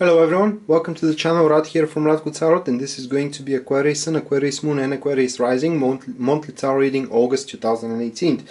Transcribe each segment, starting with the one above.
Hello everyone, welcome to the channel, Rad here from Radko Tarot and this is going to be Aquarius Sun, Aquarius Moon and Aquarius Rising monthly tarot reading August 2018.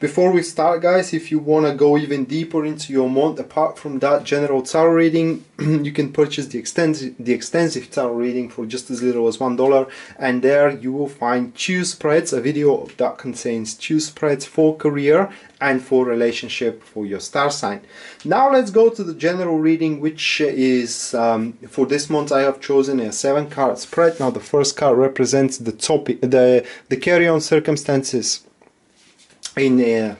Before we start guys, if you want to go even deeper into your month, apart from that general tarot reading, you can purchase the extensive, the extensive tarot reading for just as little as $1 and there you will find two spreads, a video that contains two spreads for career and for relationship for your star sign. Now let's go to the general reading which is um, for this month I have chosen a seven card spread. Now the first card represents the topic, the, the carry on circumstances in uh,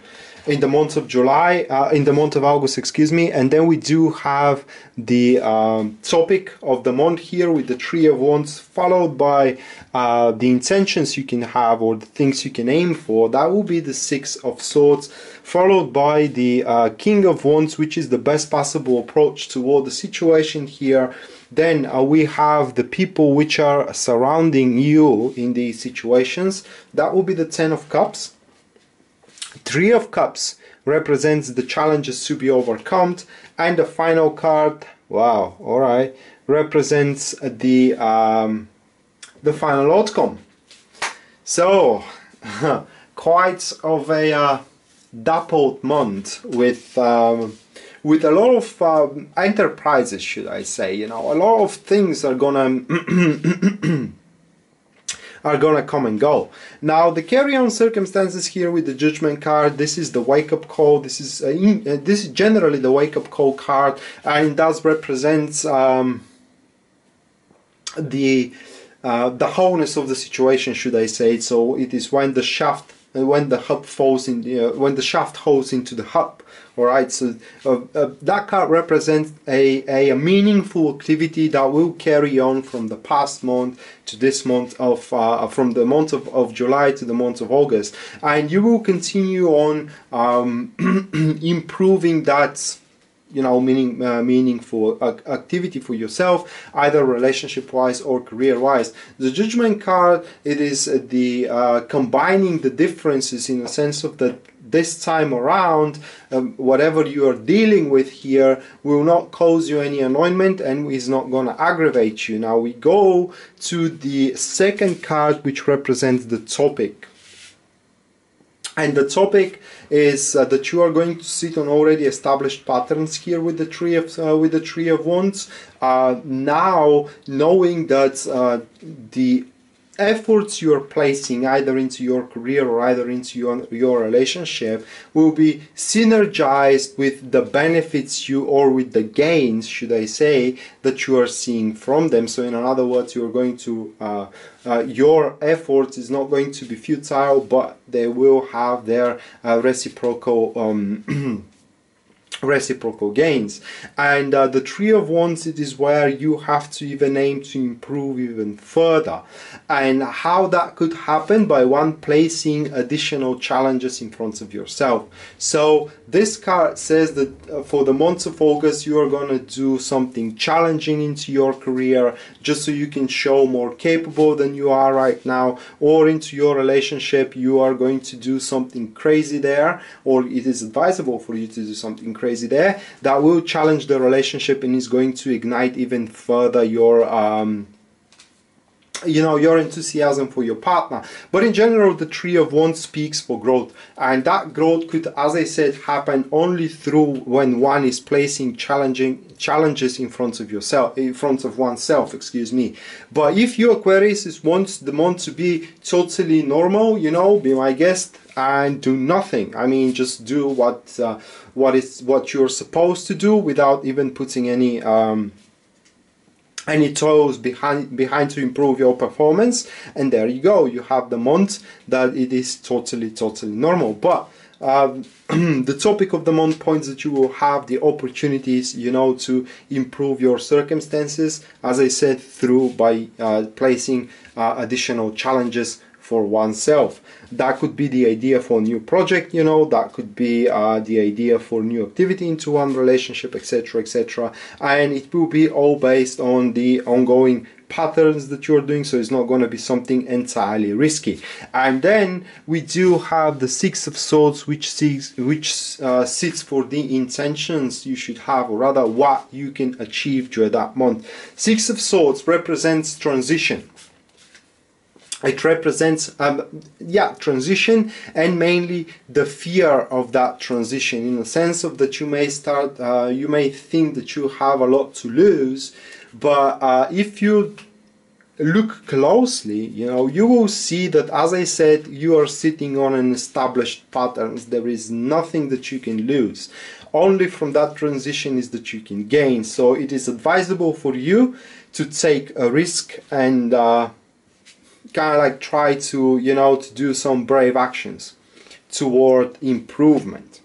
in the month of July, uh, in the month of August, excuse me, and then we do have the um, topic of the month here with the Three of Wands, followed by uh, the intentions you can have or the things you can aim for. That will be the Six of Swords, followed by the uh, King of Wands, which is the best possible approach toward the situation here. Then uh, we have the people which are surrounding you in these situations. That will be the Ten of Cups Three of Cups represents the challenges to be overcome and the final card, wow, alright, represents the, um, the final outcome. So, quite of a uh, dappled month with um, with a lot of um, enterprises, should I say? You know, a lot of things are gonna are gonna come and go. Now the carry-on circumstances here with the judgment card, this is the wake-up call, this is uh, in, uh, this is generally the wake-up call card and it does represent um, the uh, the wholeness of the situation should I say so it is when the shaft uh, when the hub falls in the, uh, when the shaft holds into the hub Alright, so uh, uh, that card represents a, a, a, meaningful activity that will carry on from the past month to this month of, uh, from the month of, of July to the month of August. And you will continue on um, improving that you know meaning uh, meaningful activity for yourself either relationship wise or career wise the judgment card it is the uh, combining the differences in the sense of that this time around, um, whatever you are dealing with here will not cause you any annoyance and is not going to aggravate you. Now we go to the second card which represents the topic. And the topic is uh, that you are going to sit on already established patterns here with the tree of uh, with the tree of wands. Uh, now knowing that uh, the efforts you're placing either into your career or either into your, your relationship will be synergized with the benefits you or with the gains should I say that you are seeing from them. So in other words you're going to uh, uh, your efforts is not going to be futile but they will have their uh, reciprocal um, reciprocal gains. And uh, the three of wands it is where you have to even aim to improve even further. And how that could happen? By one placing additional challenges in front of yourself. So this card says that uh, for the month of august you are going to do something challenging into your career just so you can show more capable than you are right now or into your relationship you are going to do something crazy there or it is advisable for you to do something crazy crazy there that will challenge the relationship and is going to ignite even further your um, you know your enthusiasm for your partner. But in general the three of wands speaks for growth. And that growth could as i said happen only through when one is placing challenging challenges in front of yourself in front of oneself excuse me. But if you aquarius is wants the month to be totally normal you know be my guest and do nothing. I mean just do what uh, what is what you're supposed to do without even putting any um, any toes behind behind to improve your performance. And there you go. You have the month that it is totally totally normal. But um, the topic of the month points that you will have the opportunities you know to improve your circumstances as I said through by uh, placing uh, additional challenges for oneself. That could be the idea for a new project, you know, that could be uh, the idea for new activity into one relationship, etc., etc. And it will be all based on the ongoing patterns that you're doing so it's not going to be something entirely risky and then we do have the six of swords which seeks which uh, sits for the intentions you should have or rather what you can achieve during that month six of swords represents transition it represents um, yeah transition and mainly the fear of that transition. In the sense of that you may start uh, you may think that you have a lot to lose but uh, if you look closely you know you will see that as i said you are sitting on an established patterns there is nothing that you can lose. Only from that transition is that you can gain. So it is advisable for you to take a risk and uh, kind of like try to you know to do some brave actions toward improvement.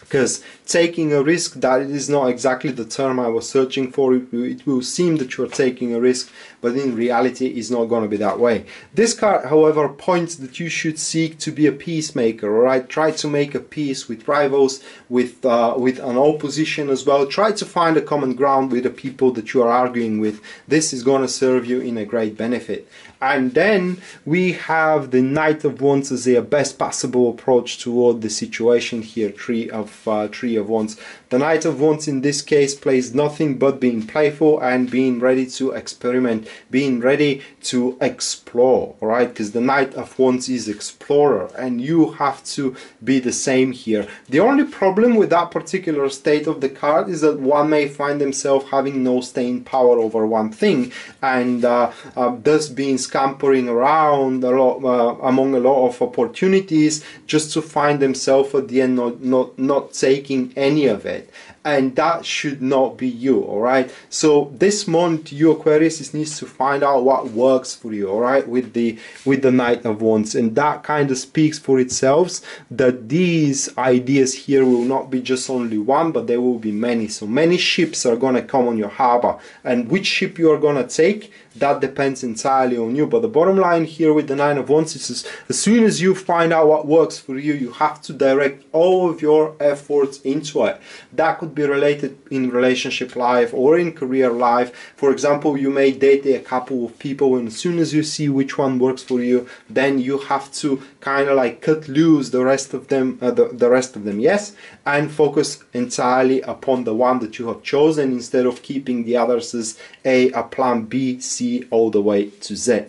Because taking a risk that is not exactly the term I was searching for. It will seem that you're taking a risk but in reality it's not going to be that way. This card however points that you should seek to be a peacemaker alright try to make a peace with rivals with uh, with an opposition as well. Try to find a common ground with the people that you are arguing with. This is going to serve you in a great benefit. And then we have the Knight of Wands as a best possible approach toward the situation here, Three of uh, Three of Wands. The Knight of Wands in this case plays nothing but being playful and being ready to experiment, being ready to explore, alright? Because the Knight of Wands is explorer and you have to be the same here. The only problem with that particular state of the card is that one may find themselves having no staying power over one thing and uh, uh, thus being scampering around a lot, uh, among a lot of opportunities just to find themselves at the end not, not, not taking any of it and that should not be you all right so this month you aquarius needs to find out what works for you all right with the with the knight of wands. And that kind of speaks for itself that these ideas here will not be just only one but there will be many. So many ships are going to come on your harbor. And which ship you are going to take that depends entirely on you. But the bottom line here with the Knight of Wands is as soon as you find out what works for you, you have to direct all of your efforts into it. That could be related in relationship life or in career life. For example, you may date a couple of people and as soon as you see which one works for you, then you have to kind of like cut loose the rest of them, uh, the, the rest of them, yes, and focus entirely upon the one that you have chosen instead of keeping the others as a, a plan B, C, all the way to Z.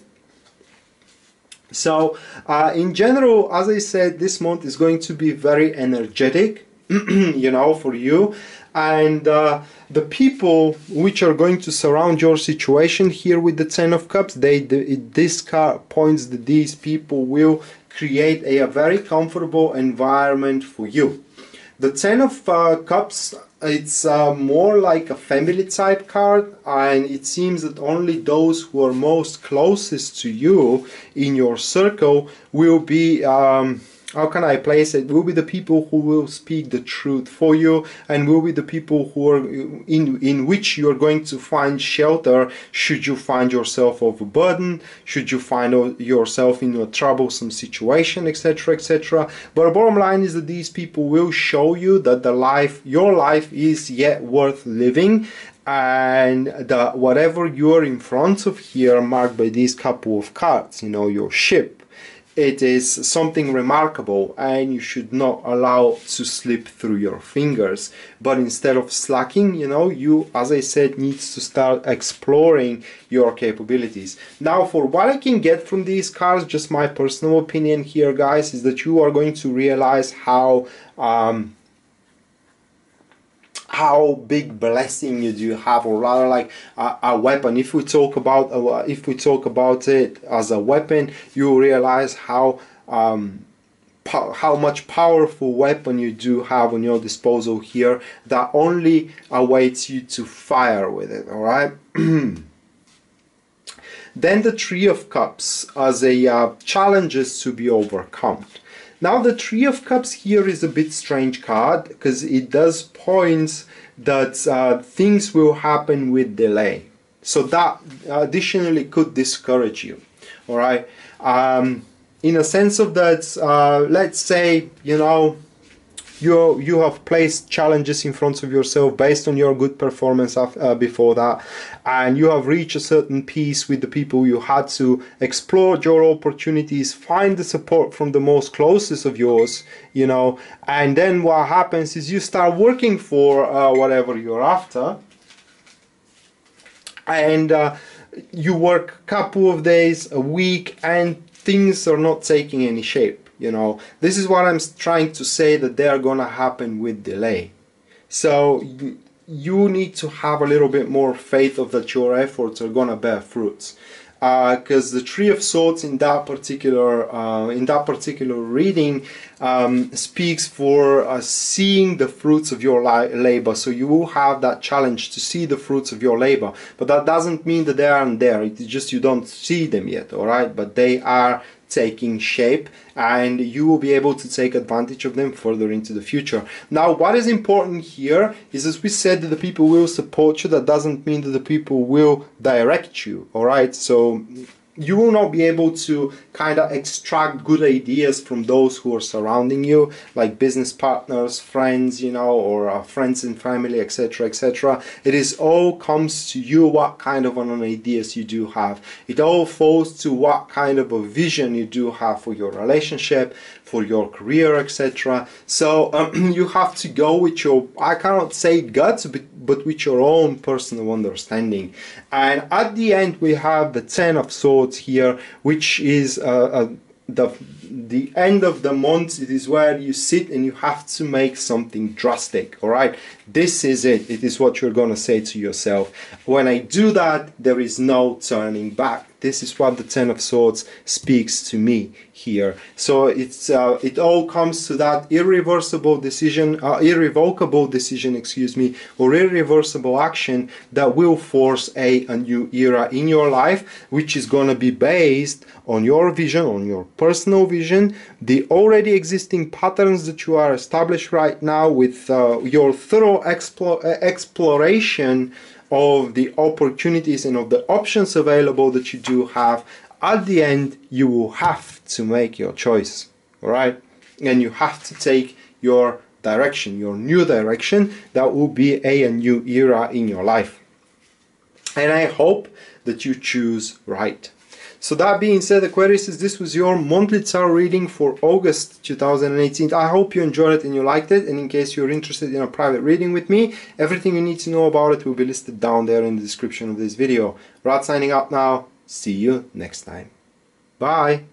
So uh, in general, as I said, this month is going to be very energetic, you know, for you. And uh, the people which are going to surround your situation here with the Ten of Cups, they the, this card points that these people will create a, a very comfortable environment for you. The Ten of uh, Cups it's uh, more like a family type card and it seems that only those who are most closest to you in your circle will be um, how can I place it? Will be the people who will speak the truth for you, and will be the people who are in in which you are going to find shelter. Should you find yourself overburdened? Should you find yourself in a troublesome situation, etc., etc. But the bottom line is that these people will show you that the life, your life, is yet worth living, and that whatever you are in front of here, marked by these couple of cards, you know, your ship it is something remarkable and you should not allow to slip through your fingers. But instead of slacking you know you as i said needs to start exploring your capabilities. Now for what i can get from these cards just my personal opinion here guys is that you are going to realize how um, how big blessing you do have or rather like a, a weapon. If we talk about uh, if we talk about it as a weapon you realize how um, how much powerful weapon you do have on your disposal here that only awaits you to fire with it all right? Then the three of cups as a uh, challenges to be overcome now the Three of Cups here is a bit strange card because it does point that uh, things will happen with delay. So that additionally could discourage you. all right um, in a sense of that uh, let's say you know you you have placed challenges in front of yourself based on your good performance uh, before that. And you have reached a certain peace with the people you had to explore your opportunities find the support from the most closest of yours you know. And then what happens is you start working for uh, whatever you're after. And uh, you work a couple of days a week and things are not taking any shape you know. This is what i'm trying to say that they are gonna happen with delay. So you, need to have a little bit more faith of that your efforts are gonna bear fruits. Because uh, the three of swords in that particular uh, in that particular reading um, speaks for uh, seeing the fruits of your labor. So you will have that challenge to see the fruits of your labor. But that doesn't mean that they aren't there. It's just you don't see them yet all right but they are taking shape and you will be able to take advantage of them further into the future. Now, what is important here is as we said that the people will support you, that doesn't mean that the people will direct you, all right? So you will not be able to kind of extract good ideas from those who are surrounding you like business partners friends you know or uh, friends and family etc etc it is all comes to you what kind of an ideas you do have. It all falls to what kind of a vision you do have for your relationship for your career etc so um, you have to go with your i cannot say guts but but with your own personal understanding. And at the end, we have the Ten of Swords here, which is uh, uh, the the end of the month it is where you sit and you have to make something drastic all right? This is it. It is what you're gonna say to yourself. When i do that there is no turning back. This is what the ten of swords speaks to me here. So it's uh, it all comes to that irreversible decision uh, irrevocable decision excuse me or irreversible action that will force a, a new era in your life which is going to be based on your vision on your personal vision the already existing patterns that you are established right now with uh, your thorough explore, exploration of the opportunities and of the options available that you do have, at the end you will have to make your choice, all right? And you have to take your direction, your new direction that will be a, a new era in your life. And I hope that you choose right. So that being said, Aquarius, this was your monthly tarot reading for August 2018. I hope you enjoyed it and you liked it. And in case you're interested in a private reading with me, everything you need to know about it will be listed down there in the description of this video. Rad signing out now. See you next time. Bye.